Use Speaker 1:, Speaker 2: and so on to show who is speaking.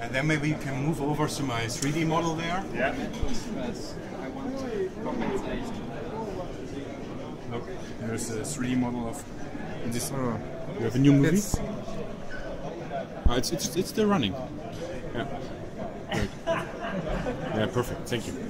Speaker 1: And then maybe you can move over to my 3D model there.
Speaker 2: Yeah.
Speaker 3: I.
Speaker 1: Look, there's a 3D model of this.
Speaker 4: Oh.
Speaker 1: You have a new movie?
Speaker 4: It's, oh,
Speaker 1: ah, it's, it's, it's still running. Yeah. Yeah, perfect. Thank you.